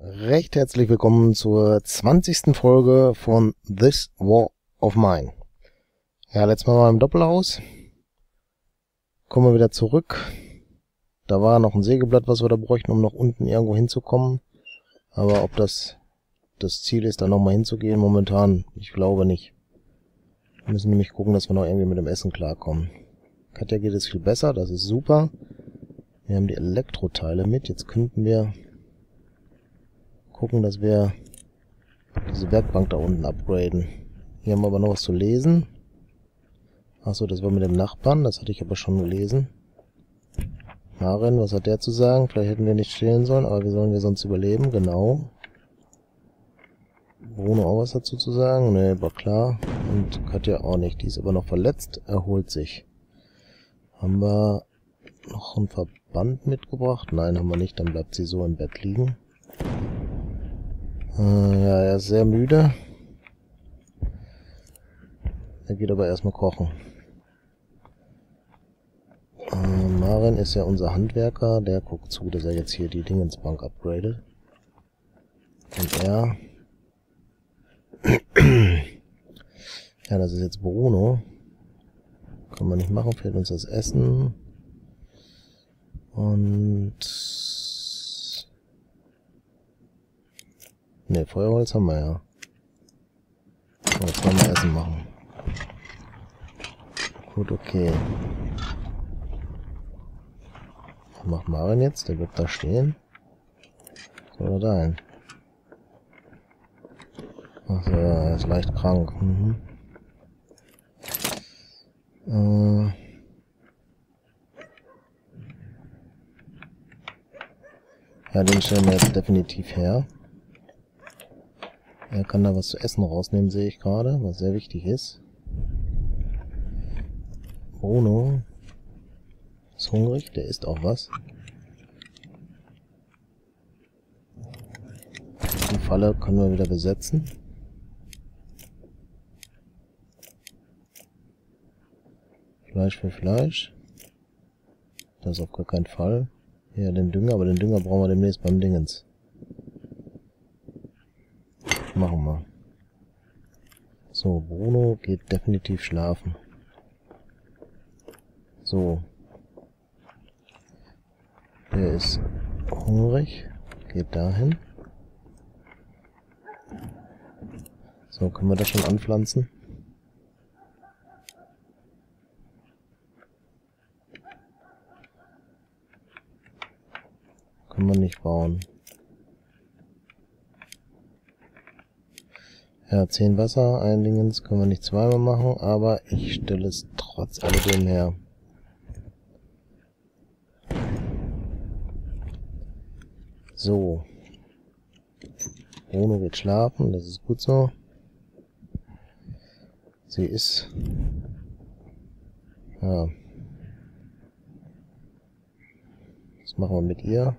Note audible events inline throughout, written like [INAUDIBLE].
Recht herzlich willkommen zur 20. Folge von This War of Mine. Ja, letztes Mal war im Doppelhaus. Kommen wir wieder zurück. Da war noch ein Sägeblatt, was wir da bräuchten, um noch unten irgendwo hinzukommen. Aber ob das das Ziel ist, da nochmal hinzugehen, momentan, ich glaube nicht. Wir müssen nämlich gucken, dass wir noch irgendwie mit dem Essen klarkommen. Katja geht es viel besser, das ist super. Wir haben die Elektroteile mit. Jetzt könnten wir gucken, dass wir diese Werkbank da unten upgraden. Hier haben wir aber noch was zu lesen. Achso, das war mit dem Nachbarn. Das hatte ich aber schon gelesen. Maren, was hat der zu sagen? Vielleicht hätten wir nicht stehlen sollen, aber wie sollen wir sonst überleben? Genau. Bruno auch was dazu zu sagen? Ne, war klar. Und Katja auch nicht. Die ist aber noch verletzt. Erholt sich. Haben wir noch einen Verband mitgebracht? Nein, haben wir nicht. Dann bleibt sie so im Bett liegen. Äh, ja, er ist sehr müde. Er geht aber erstmal kochen. Äh, Maren ist ja unser Handwerker. Der guckt zu, dass er jetzt hier die Dingensbank upgradet. Und er... [CLEARS THROAT] ja, das ist jetzt Bruno. Kann man nicht machen, fehlt uns das Essen. Und... Ne, Feuerholz haben wir ja. Jetzt wollen wir Essen machen. Gut, okay. Was macht Marin jetzt? Der bleibt da stehen. Soll er da hin? Achso, er ist leicht krank. Mhm. Äh. Ja, den stellen wir jetzt definitiv her. Er kann da was zu essen rausnehmen, sehe ich gerade, was sehr wichtig ist. Bruno ist hungrig, der isst auch was. Die Falle können wir wieder besetzen. Fleisch für Fleisch. Das auf gar keinen Fall. Ja, den Dünger, aber den Dünger brauchen wir demnächst beim Dingens. Machen wir. So, Bruno geht definitiv schlafen. So. Der ist hungrig. Geht dahin. So, können wir das schon anpflanzen? Können wir nicht bauen. Ja, 10 Wasser, ein Dingens können wir nicht zweimal machen, aber ich stelle es trotz alledem her. So. Bruno geht schlafen, das ist gut so. Sie ist... Ja. Was machen wir mit ihr?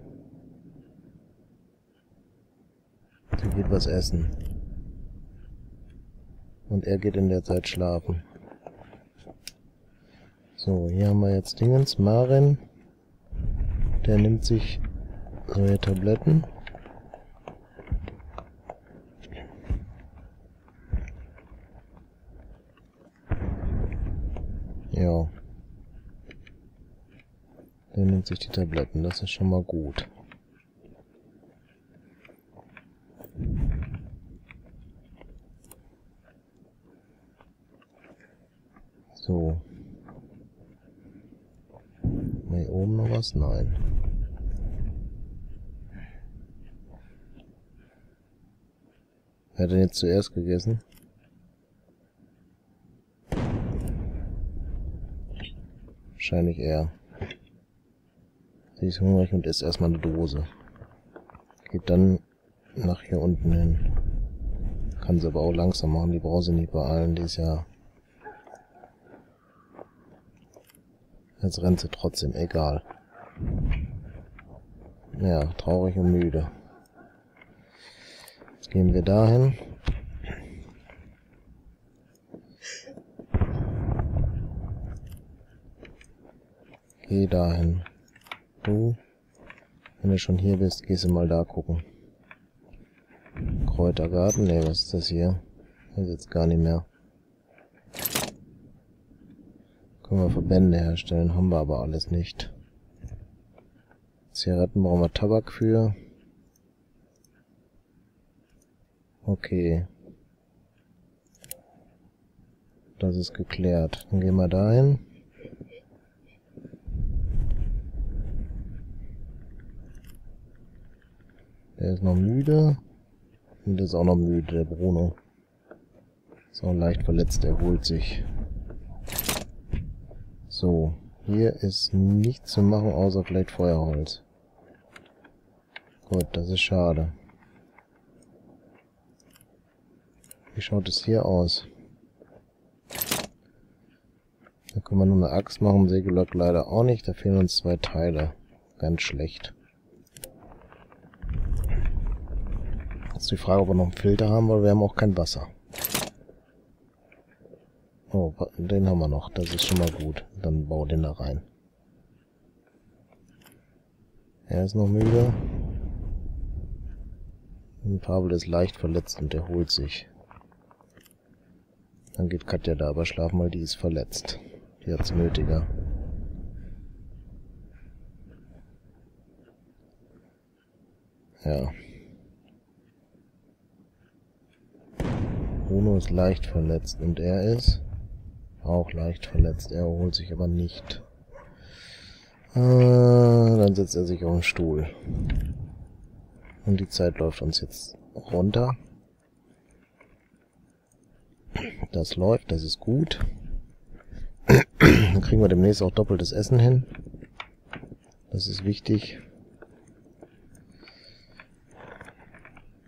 Sie geht was essen. Und er geht in der Zeit schlafen. So, hier haben wir jetzt Dingens, Maren. Der nimmt sich neue Tabletten. Ja. Der nimmt sich die Tabletten, das ist schon mal gut. So. Was? Nein. Wer hat denn jetzt zuerst gegessen? Wahrscheinlich er. Sie ist hungrig und isst erstmal eine Dose. Geht dann nach hier unten hin. Kann sie aber auch langsam machen, die braucht sie nicht beeilen, die ist ja Jetzt rennt sie trotzdem, egal. Ja, traurig und müde. Jetzt gehen wir dahin. Geh dahin. Du, wenn du schon hier bist, gehst du mal da gucken. Kräutergarten. Ne, was ist das hier? Das ist jetzt gar nicht mehr. Können wir Verbände herstellen, haben wir aber alles nicht. Zigaretten brauchen wir Tabak für. Okay. Das ist geklärt. Dann gehen wir dahin. Der ist noch müde. Und der ist auch noch müde, der Bruno. Ist auch leicht verletzt, er holt sich. So, hier ist nichts zu machen, außer vielleicht Feuerholz. Gut, das ist schade. Wie schaut es hier aus? Da können wir nur eine Axt machen, Sägelock leider auch nicht. Da fehlen uns zwei Teile. Ganz schlecht. Jetzt die Frage, ob wir noch einen Filter haben, weil wir haben auch kein Wasser. Oh, den haben wir noch. Das ist schon mal gut. Dann bau den da rein. Er ist noch müde. Pavel ist leicht verletzt und erholt sich. Dann geht Katja da aber schlafen, weil die ist verletzt. Die hat's nötiger. Ja. Bruno ist leicht verletzt und er ist auch leicht verletzt. Er erholt sich aber nicht. Äh, dann setzt er sich auf den Stuhl. Und die Zeit läuft uns jetzt runter. Das läuft, das ist gut. Dann kriegen wir demnächst auch doppeltes Essen hin. Das ist wichtig.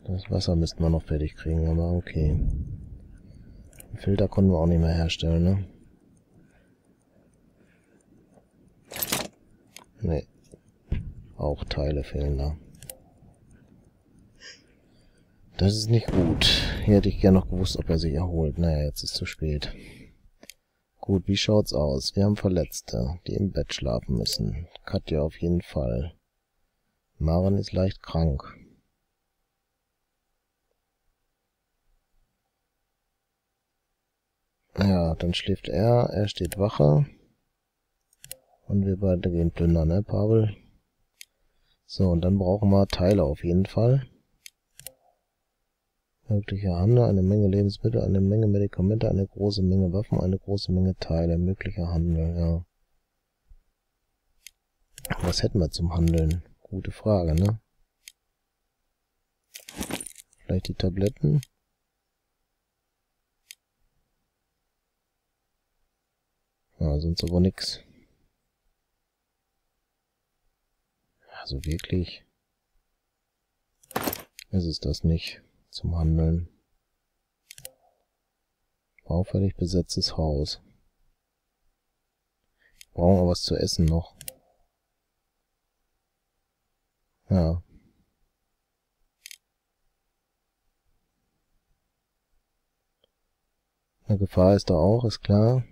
Das Wasser müssten wir noch fertig kriegen, aber okay. Den Filter konnten wir auch nicht mehr herstellen, ne? Ne. Auch Teile fehlen da. Das ist nicht gut. Hier hätte ich gerne noch gewusst, ob er sich erholt. Naja, jetzt ist zu spät. Gut, wie schaut's aus? Wir haben Verletzte, die im Bett schlafen müssen. Katja auf jeden Fall. Maren ist leicht krank. Ja, dann schläft er, er steht Wache. Und wir beide gehen plündern, ne, Pavel? So, und dann brauchen wir Teile auf jeden Fall. Möglicher Handel, eine Menge Lebensmittel, eine Menge Medikamente, eine große Menge Waffen, eine große Menge Teile. Möglicher Handel, ja. Was hätten wir zum Handeln? Gute Frage, ne? Vielleicht die Tabletten? Ja, sonst aber nix. Also wirklich ist es das nicht zum Handeln. Auffällig besetztes Haus. Brauchen wir was zu essen noch. Ja. Eine Gefahr ist da auch, ist klar.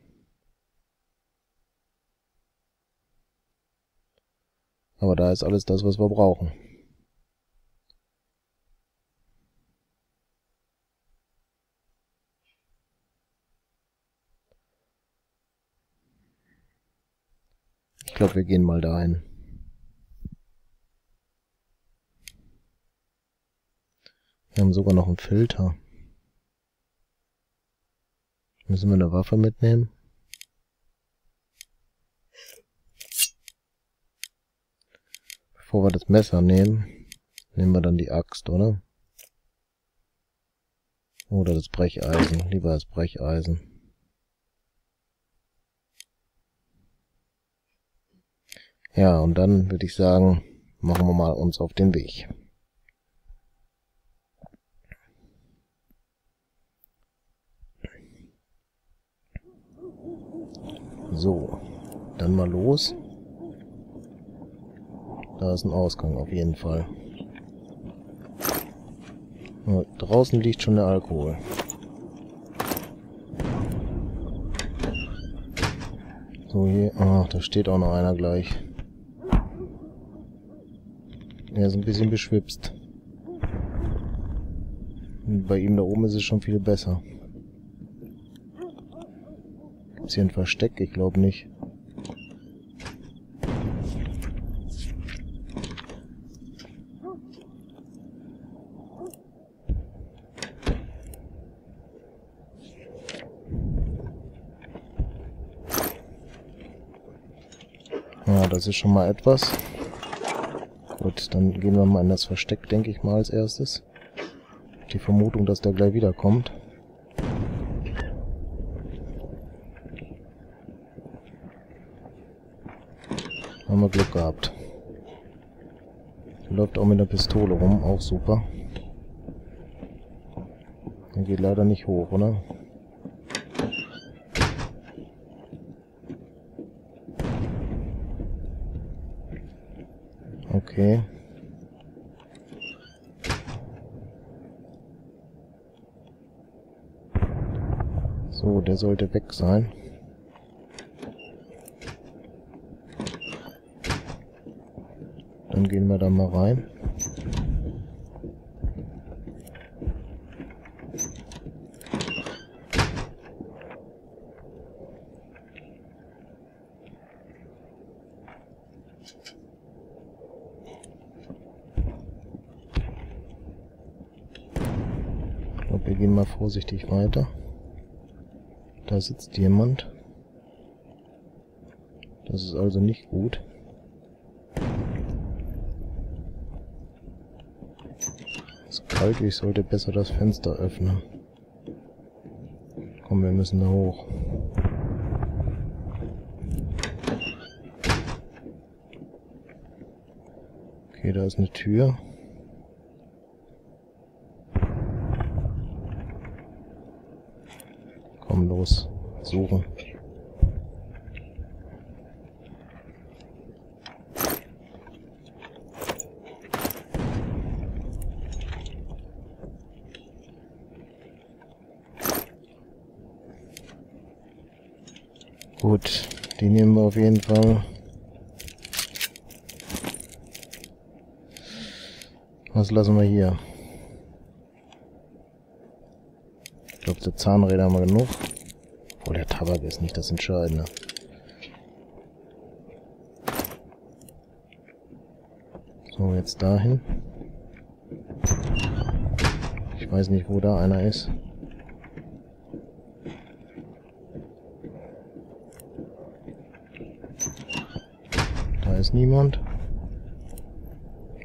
Aber da ist alles das, was wir brauchen. Glaube, wir gehen mal dahin. Wir haben sogar noch einen Filter. Müssen wir eine Waffe mitnehmen? Bevor wir das Messer nehmen, nehmen wir dann die Axt, oder? Oder das Brecheisen. Lieber das Brecheisen. Ja, und dann würde ich sagen, machen wir mal uns auf den Weg. So, dann mal los. Da ist ein Ausgang auf jeden Fall. Draußen liegt schon der Alkohol. So, hier. Ach, da steht auch noch einer gleich. Er ist ein bisschen beschwipst. Bei ihm da oben ist es schon viel besser. Gibt's hier ein Versteck? Ich glaube nicht. Ja, das ist schon mal etwas. Gut, dann gehen wir mal in das Versteck, denke ich mal, als erstes. Die Vermutung, dass der gleich wiederkommt. Haben wir Glück gehabt. Läuft auch mit der Pistole rum, auch super. Der geht leider nicht hoch, oder? Okay. So, der sollte weg sein. Dann gehen wir da mal rein. glaube, wir gehen mal vorsichtig weiter. Da sitzt jemand. Das ist also nicht gut. Es ist kalt, ich sollte besser das Fenster öffnen. Komm, wir müssen da hoch. Okay, da ist eine Tür. Suchen. Gut, die nehmen wir auf jeden Fall. Was lassen wir hier? Ich glaube, die Zahnräder haben wir genug. Obwohl der Tabak ist nicht das Entscheidende. So, jetzt dahin. Ich weiß nicht, wo da einer ist. Da ist niemand.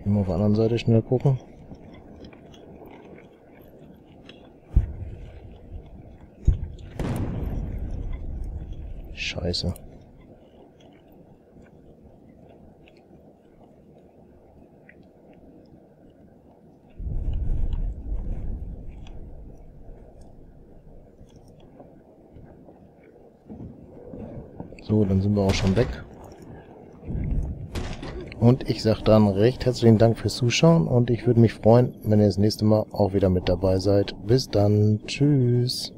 Wir auf der anderen Seite schnell gucken. Scheiße. So, dann sind wir auch schon weg. Und ich sage dann recht herzlichen Dank fürs Zuschauen und ich würde mich freuen, wenn ihr das nächste Mal auch wieder mit dabei seid. Bis dann. Tschüss.